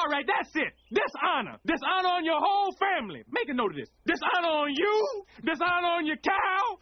All right, that's it. Dishonor. Dishonor on your whole family. Make a note of this. Dishonor on you. Dishonor on your cow.